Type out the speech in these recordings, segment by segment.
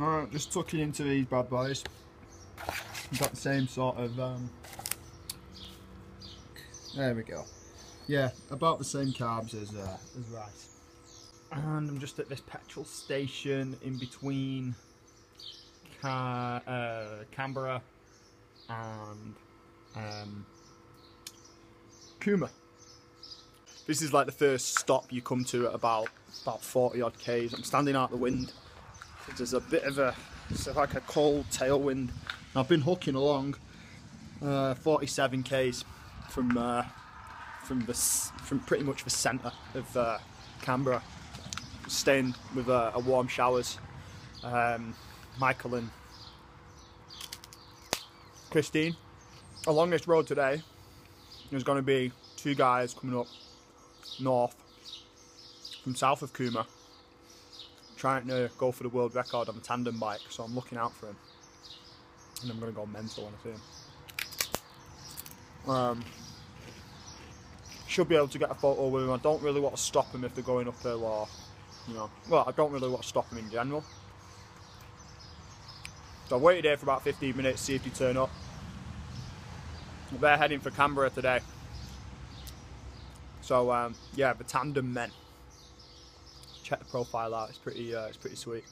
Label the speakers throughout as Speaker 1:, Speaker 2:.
Speaker 1: Alright, just tucking into these bad boys. Got the same sort of, um, there we go. Yeah, about the same carbs as, uh, as rice. And I'm just at this petrol station in between uh, Canberra and um, Cooma. This is like the first stop you come to at about about 40 odd k's. I'm standing out the wind. There's a bit of a, it's like a cold tailwind. I've been hooking along uh, 47 k's from uh, from the from pretty much the centre of uh, Canberra, staying with uh, a warm showers. Um, Michael and Christine. Along this road today, there's going to be two guys coming up north from south of Cooma trying to go for the world record on a tandem bike so I'm looking out for him and I'm going to go mental when I see. Um, should be able to get a photo with him. I don't really want to stop him if they're going uphill or, you know, well, I don't really want to stop him in general. So I waited here for about 15 minutes, see if he turn up. They're heading for Canberra today. So um, yeah, the tandem men. Check the profile out. It's pretty. Uh, it's pretty sweet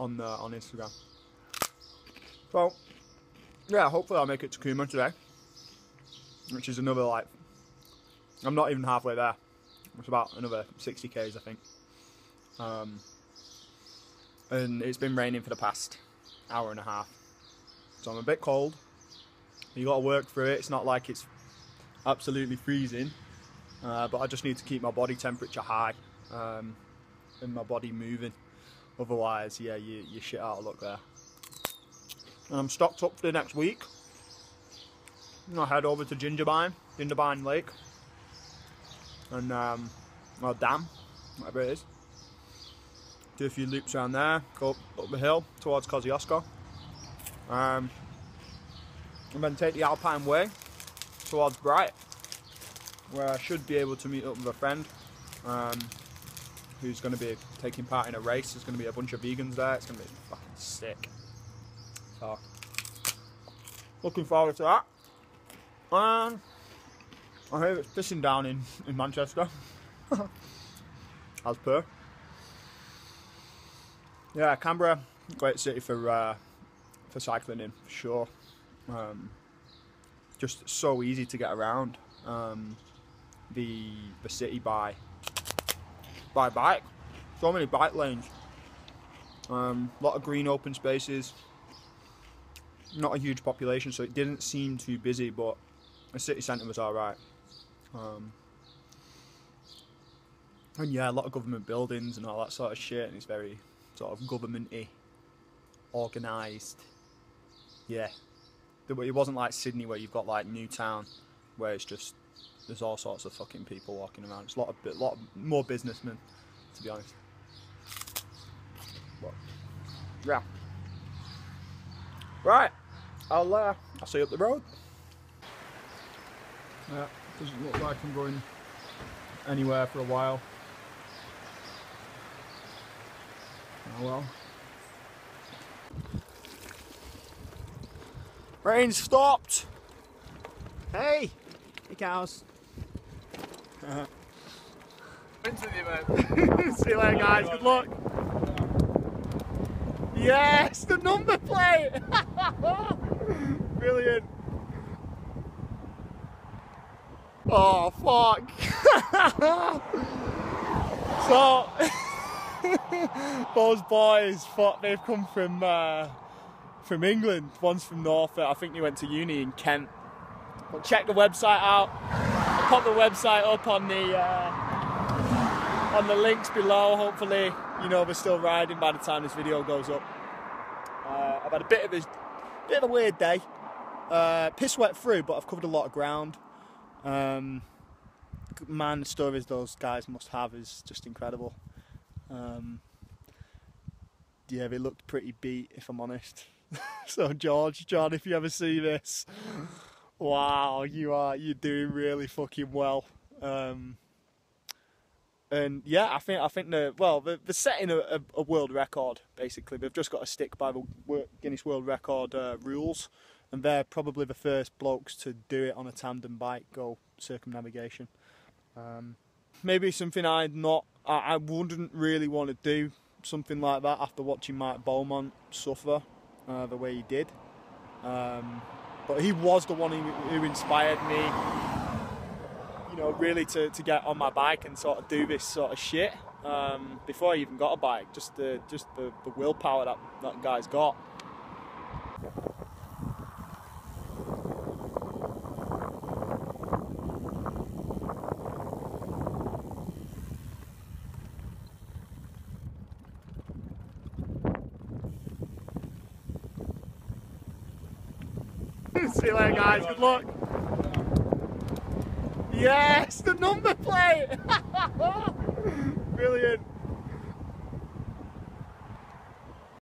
Speaker 1: on uh, on Instagram. So yeah, hopefully I'll make it to Cooma today, which is another like. I'm not even halfway there. It's about another 60 k's, I think. Um, and it's been raining for the past hour and a half, so I'm a bit cold. You got to work through it. It's not like it's absolutely freezing. Uh, but I just need to keep my body temperature high um, and my body moving. Otherwise, yeah, you, you shit out of luck there. And I'm stocked up for the next week. I head over to Jindabyne, Jindabyne Lake, and um, well, dam, whatever it is. Do a few loops around there, go up, up the hill towards Kosciuszko, um, and then take the Alpine Way towards Bright where I should be able to meet up with a friend um, who's going to be taking part in a race. There's going to be a bunch of vegans there. It's going to be fucking sick. So, looking forward to that. And I hear it's pissing down in, in Manchester. As per. Yeah, Canberra, great city for uh, for cycling in, for sure. Um, just so easy to get around. Um, the the city by by bike. So many bike lanes. A um, lot of green open spaces. Not a huge population, so it didn't seem too busy, but the city centre was alright. Um, and yeah, a lot of government buildings and all that sort of shit, and it's very sort of governmenty, organised. Yeah, it wasn't like Sydney where you've got like Newtown, where it's just there's all sorts of fucking people walking around. It's a lot of bit, lot of, more businessmen, to be honest. But yeah, right. I'll uh, I'll see you up the road. Yeah, doesn't look like I'm going anywhere for a while. Oh well. Rain stopped. Hey, hey cows. Uh-huh.
Speaker 2: Into the event.
Speaker 1: See you later, guys. Good luck. Yes, the number plate. Brilliant. Oh fuck. so those boys, fuck, they've come from uh, from England. One's from Norfolk. I think they went to uni in Kent. But check the website out pop the website up on the uh, on the links below. Hopefully, you know we're still riding by the time this video goes up. Uh, I've had a bit of a bit of a weird day. Uh, piss wet through, but I've covered a lot of ground. Um, man, the stories those guys must have is just incredible. Um, yeah, they looked pretty beat, if I'm honest. so George, John, if you ever see this, Wow, you are you're doing really fucking well. Um, and yeah, I think I think the well they're, setting a, a, a world record basically. They've just got to stick by the Guinness World Record uh, rules, and they're probably the first blokes to do it on a tandem bike, go circumnavigation. Um, maybe something I'd not, I, I wouldn't really want to do something like that after watching Mark Beaumont suffer uh, the way he did. Um, but he was the one who, inspired me, you know, really to, to get on my bike and sort of do this sort of shit. Um, before I even got a bike, just the just the, the willpower that that guy's got. See you later, guys. Good luck. Yes, the number plate. Brilliant.